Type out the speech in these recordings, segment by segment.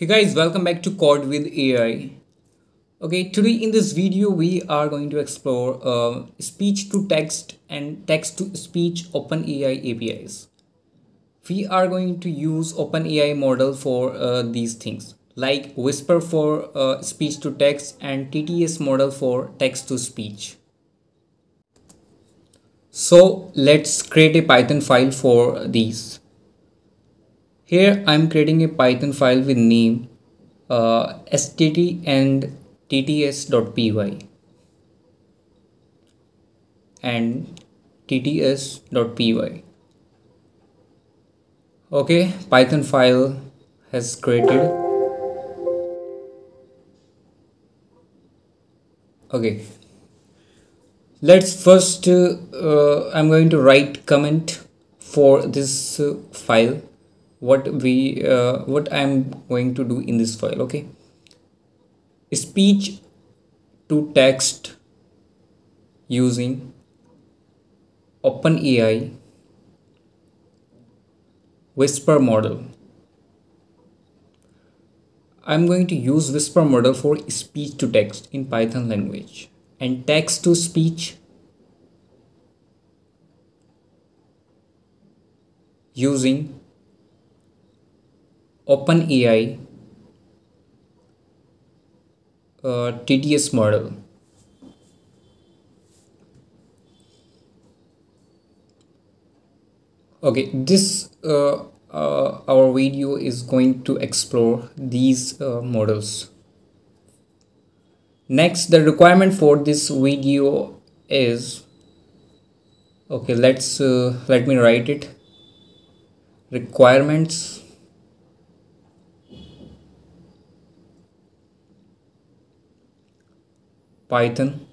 Hey guys, welcome back to Code with AI. Okay, today in this video we are going to explore uh, speech to text and text to speech OpenAI APIs. We are going to use OpenAI model for uh, these things like Whisper for uh, speech to text and TTS model for text to speech. So let's create a Python file for these. Here I'm creating a Python file with name uh, stt and tts.py and tts.py. Okay, Python file has created. Okay, let's first uh, I'm going to write comment for this uh, file what we uh, what i'm going to do in this file okay? Speech to text using openai whisper model. I'm going to use whisper model for speech to text in python language and text to speech using OpenAI uh, TTS model. Okay, this uh, uh, our video is going to explore these uh, models. Next, the requirement for this video is okay. Let's uh, let me write it. Requirements Python.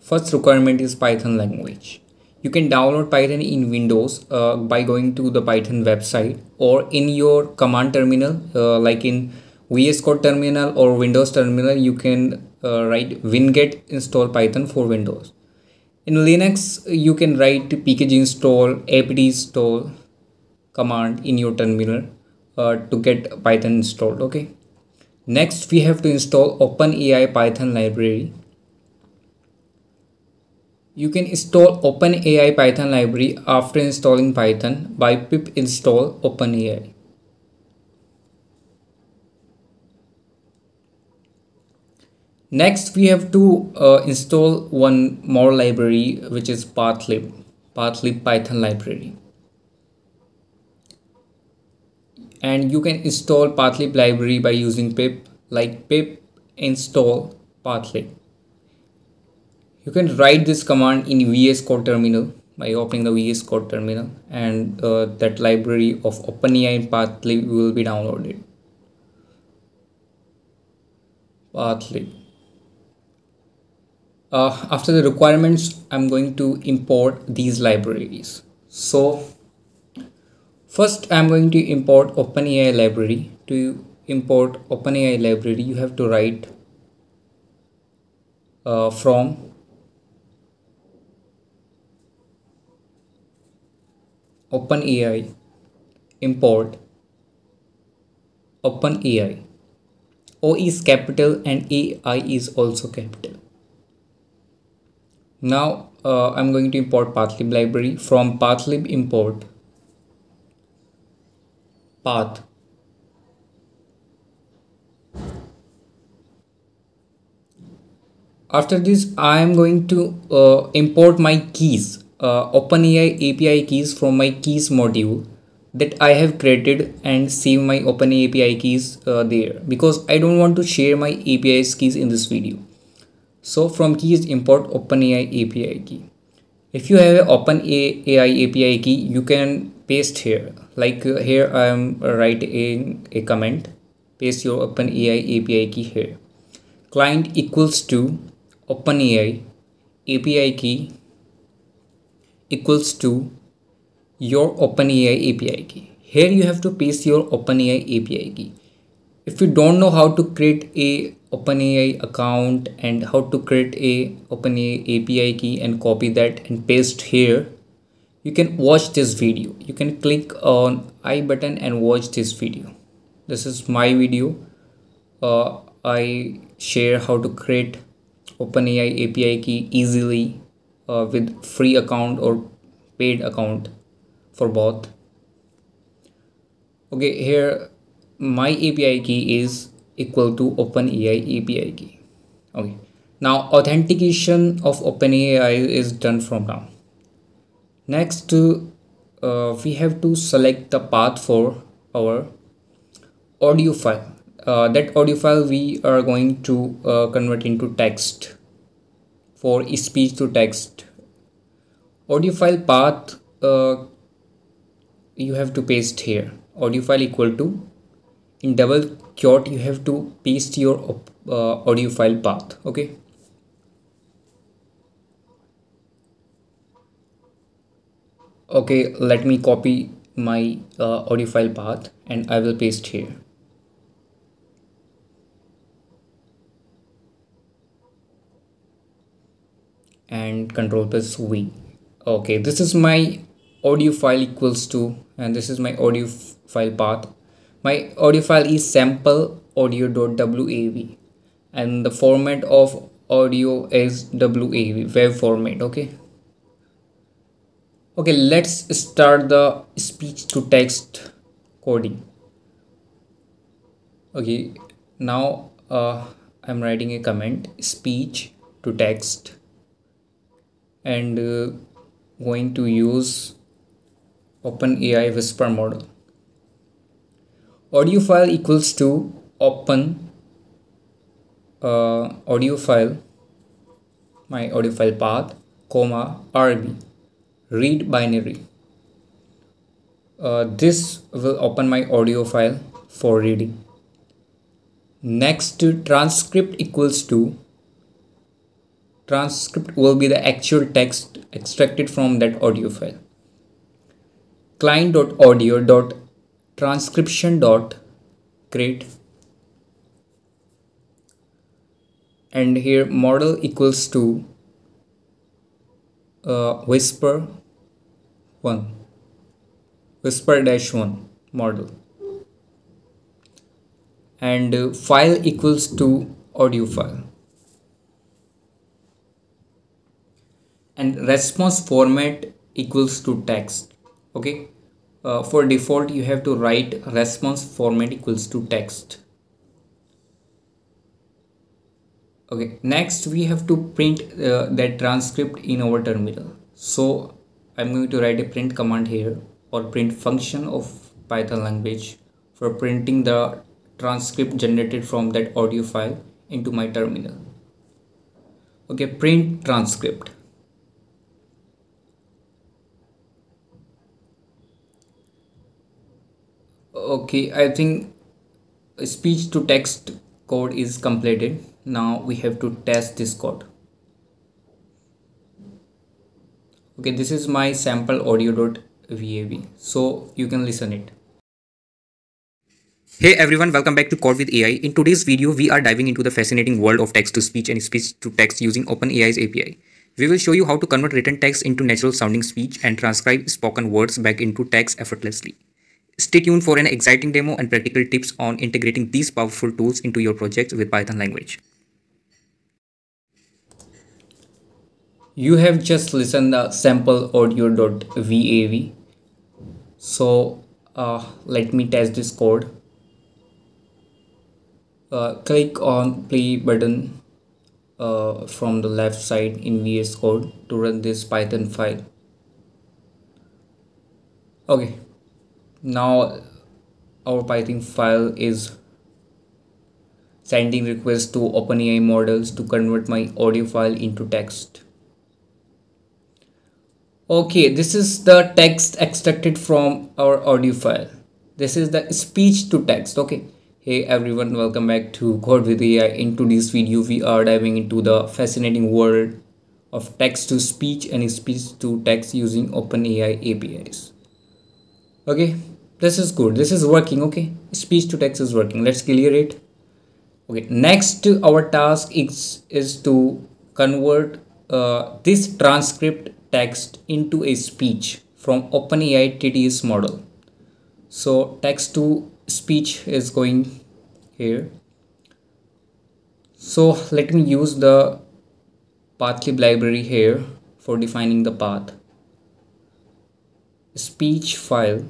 First requirement is Python language. You can download Python in Windows uh, by going to the Python website or in your command terminal uh, like in VS Code terminal or Windows terminal you can uh, write winget install Python for Windows. In Linux you can write pkg install apt install command in your terminal uh, to get Python installed okay. Next we have to install OpenAI Python library you can install OpenAI Python library after installing Python by pip install OpenAI. Next, we have to uh, install one more library which is pathlib, pathlib Python library. And you can install pathlib library by using pip like pip install pathlib. You can write this command in VS Code terminal by opening the VS Code terminal and uh, that library of OpenAI Pathlib will be downloaded. Pathlib. Uh, after the requirements, I'm going to import these libraries. So first I'm going to import OpenAI library. To import OpenAI library, you have to write uh, from OpenAI import OpenAI. O is capital and AI is also capital. Now uh, I'm going to import pathlib library from pathlib import path after this I am going to uh, import my keys uh, OpenAI API keys from my keys module that I have created and save my OpenAI API keys uh, there because I don't want to share my API's keys in this video. So from keys import OpenAI API key. If you have an OpenAI API key, you can paste here. Like uh, here I am writing a comment. Paste your OpenAI API key here. Client equals to OpenAI API key equals to your OpenAI API key. Here you have to paste your OpenAI API key. If you don't know how to create a OpenAI account and how to create a OpenAI API key and copy that and paste here, you can watch this video. You can click on I button and watch this video. this is my video uh, I share how to create OpenAI API key easily uh, with free account or paid account for both. Okay here my API key is equal to OpenAI API key. Okay now authentication of OpenAI is done from now. Next uh, we have to select the path for our audio file. Uh, that audio file we are going to uh, convert into text for speech to text. Audio file path uh, you have to paste here. Audio file equal to in double quote you have to paste your uh, audio file path okay? Okay let me copy my uh, audio file path and I will paste here and control plus V. Okay this is my audio file equals to and this is my audio file path. My audio file is sample audio.wav and the format of audio is wav wave format okay? Okay let's start the speech to text coding. Okay now uh, i'm writing a comment speech to text and uh, going to use OpenAI Whisper model. Audio file equals to open uh, audio file, my audio file path, comma RB, read binary. Uh, this will open my audio file for reading. Next transcript equals to transcript will be the actual text extracted from that audio file. client.audio.transcription.create and here model equals to uh, whisper 1 whisper dash 1 model. And uh, file equals to audio file and response format equals to text okay? Uh, for default you have to write response format equals to text okay? Next we have to print uh, that transcript in our terminal. So i'm going to write a print command here or print function of python language for printing the transcript generated from that audio file into my terminal. Okay print transcript okay i think speech to text code is completed now we have to test this code okay this is my sample audio.wav so you can listen it Hey everyone, welcome back to Code with AI. In today's video, we are diving into the fascinating world of text to speech and speech to text using OpenAI's API. We will show you how to convert written text into natural sounding speech and transcribe spoken words back into text effortlessly. Stay tuned for an exciting demo and practical tips on integrating these powerful tools into your projects with Python language. You have just listened the sample audio.wav. So uh, let me test this code. Uh, click on play button uh, from the left side in VS Code to run this Python file. Okay, now our python file is sending requests to OpenAI models to convert my audio file into text. Okay, this is the text extracted from our audio file. This is the speech to text. Okay. Hey everyone, welcome back to Code with AI. In today's video, we are diving into the fascinating world of text to speech and speech to text using OpenAI APIs. Okay, this is good. This is working okay? Speech to text is working. Let's clear it. Okay next our task is is to convert uh, this transcript text into a speech from OpenAI TTS model. So text to speech is going here. So let me use the pathlib library here for defining the path. Speech file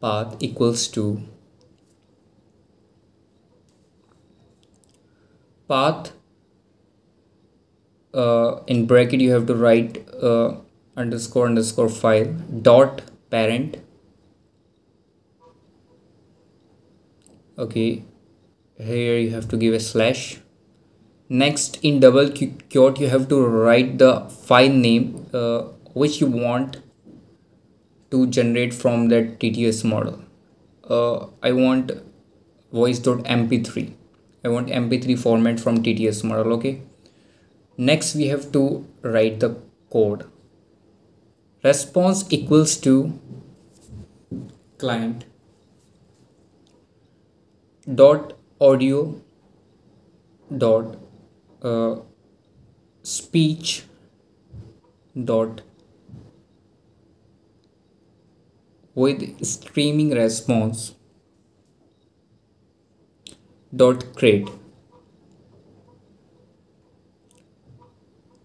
path equals to path uh, in bracket you have to write uh, underscore underscore file dot parent. Okay here you have to give a slash. Next in double quote you have to write the file name uh, which you want to generate from that TTS model. Uh, I want voice.mp3 I want mp3 format from TTS model okay? Next we have to write the code. Response equals to client dot audio dot uh, speech dot with streaming response dot create.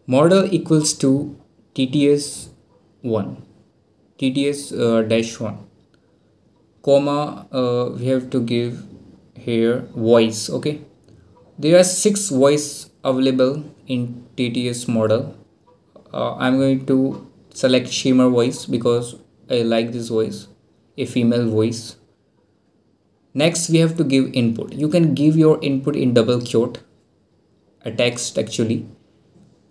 Model equals to tts 1 tts uh, dash 1 comma uh, we have to give here voice okay? There are six voice available in tts model. Uh, i'm going to select shimmer voice because I like this voice a female voice. Next we have to give input. You can give your input in double quote a text actually.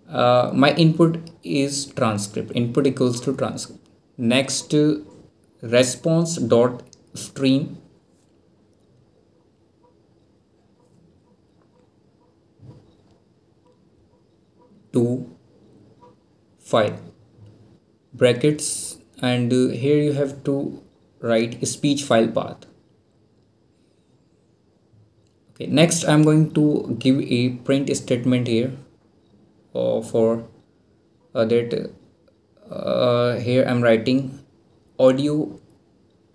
Uh, my input is transcript. Input equals to transcript. Next uh, response dot stream. To file brackets and uh, here you have to write a speech file path. Okay next i'm going to give a print statement here uh, for uh, that uh, here i'm writing audio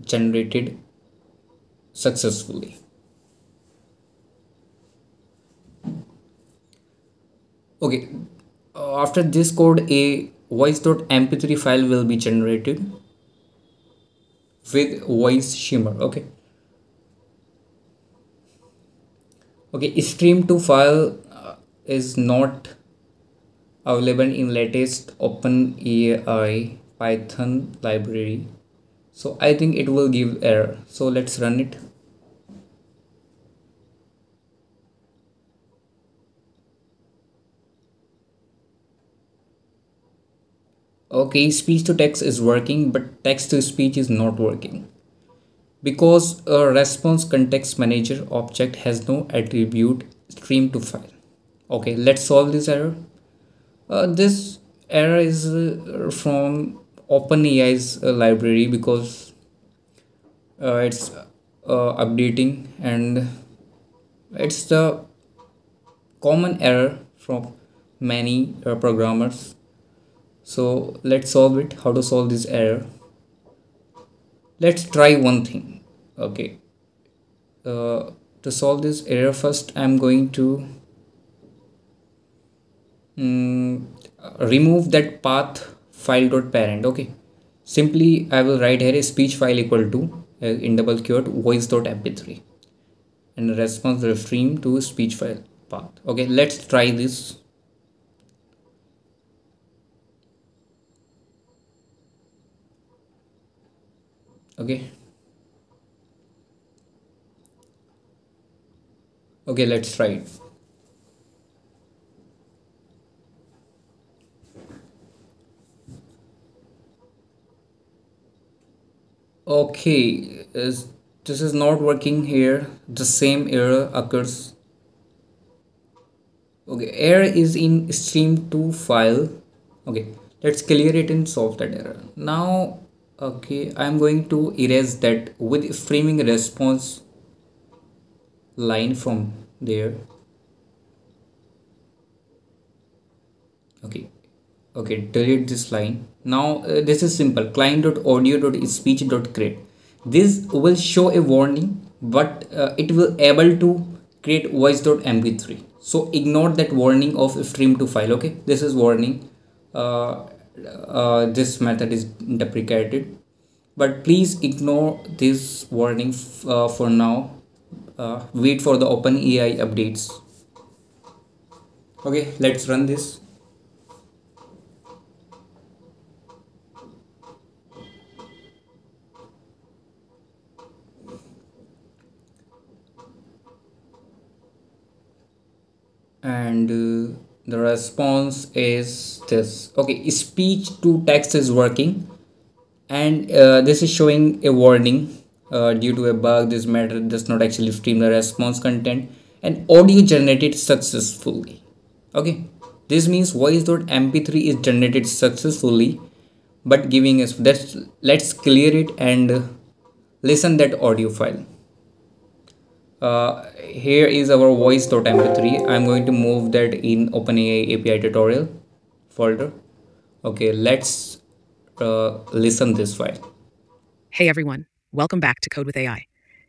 generated successfully. Okay after this code a voice.mp3 file will be generated with voice shimmer okay? Okay stream to file uh, is not available in latest Open OpenAI Python library. So I think it will give error. So let's run it okay speech to text is working but text to speech is not working. Because a response context manager object has no attribute stream to file. Okay let's solve this error. Uh, this error is uh, from OpenAI's uh, library because uh, it's uh, updating and it's the common error from many uh, programmers so let's solve it. How to solve this error. Let's try one thing. Okay. Uh, to solve this error first I'm going to um, remove that path file dot parent. Okay. Simply I will write here a speech file equal to uh, in double quote voice dot mp3 and response the stream to speech file path. Okay. Let's try this okay. Okay let's try it. Okay is this is not working here. The same error occurs. Okay error is in stream to file. Okay let's clear it and solve that error. Now okay i'm going to erase that with streaming response line from there. Okay okay delete this line. Now uh, this is simple client dot audio dot speech dot create this will show a warning but uh, it will able to create voice.mp3 so ignore that warning of stream to file okay? This is warning uh, uh, this method is deprecated. But please ignore this warning uh, for now. Uh, wait for the open OpenAI updates. Okay let's run this and uh, the response is this. Okay speech to text is working. And uh, this is showing a warning uh, due to a bug. This matter does not actually stream the response content. And audio generated successfully. Okay this means voice.mp3 is generated successfully but giving us that let's clear it and listen that audio file uh, here is our voice.mp3 i'm going to move that in openai api tutorial folder. Okay let's uh, listen this file. Hey everyone. Welcome back to code with ai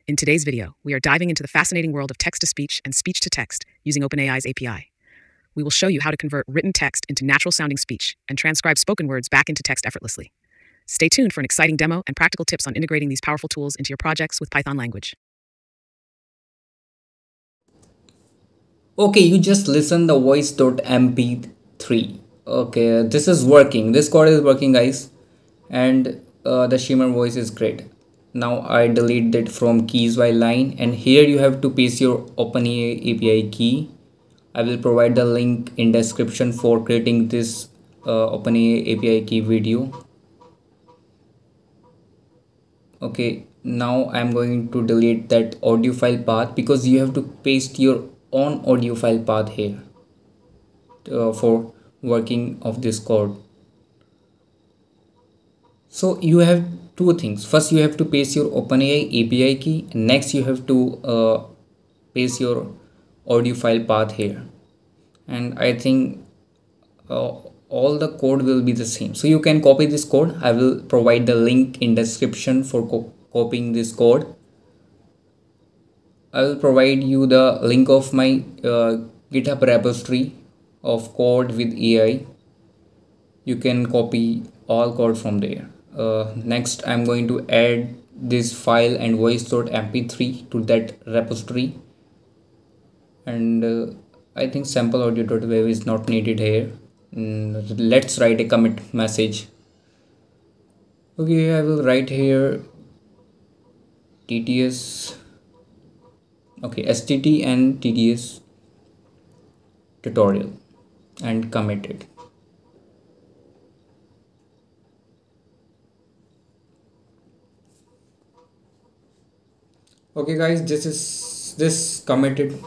in today's video we are diving into the fascinating world of text to speech and speech to text using openai's api we will show you how to convert written text into natural sounding speech and transcribe spoken words back into text effortlessly. Stay tuned for an exciting demo and practical tips on integrating these powerful tools into your projects with python language okay you just listen the voice.mp3 okay this is working. This code is working guys. And uh, the shimmer voice is great. Now i delete that from keys by line. And here you have to paste your openai api key. I will provide the link in description for creating this uh, openai api key video. Okay now i'm going to delete that audio file path because you have to paste your on audio file path here uh, for working of this code. So you have two things. First you have to paste your openai api key. Next you have to uh, paste your audio file path here. And i think uh, all the code will be the same. So you can copy this code. I will provide the link in description for co copying this code I will provide you the link of my uh, GitHub repository of code with AI. You can copy all code from there. Uh, next, I'm going to add this file and voice.mp3 to that repository. And uh, I think sample audio.wav is not needed here. Mm, let's write a commit message. Okay, I will write here TTS okay STT and tts tutorial and committed. Okay guys this is this committed.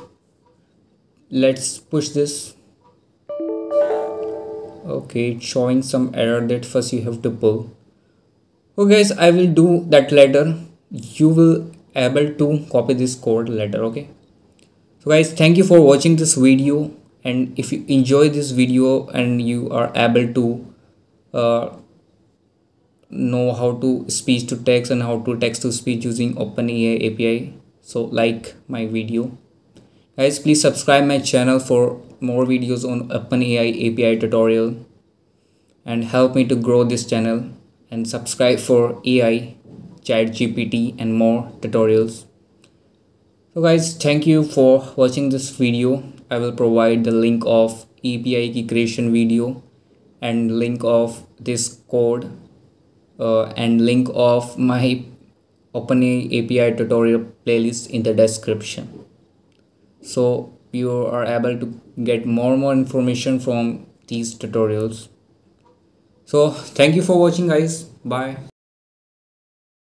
Let's push this. Okay it's showing some error that first you have to pull. Okay guys i will do that later. You will able to copy this code later okay? So guys thank you for watching this video and if you enjoy this video and you are able to uh, know how to speech to text and how to text to speech using OpenAI API so like my video. Guys please subscribe my channel for more videos on OpenAI API tutorial and help me to grow this channel and subscribe for AI ChatGPT and more tutorials. So guys, thank you for watching this video. I will provide the link of API key creation video and link of this code uh, and link of my OpenAI API tutorial playlist in the description. So you are able to get more and more information from these tutorials. So thank you for watching guys. Bye.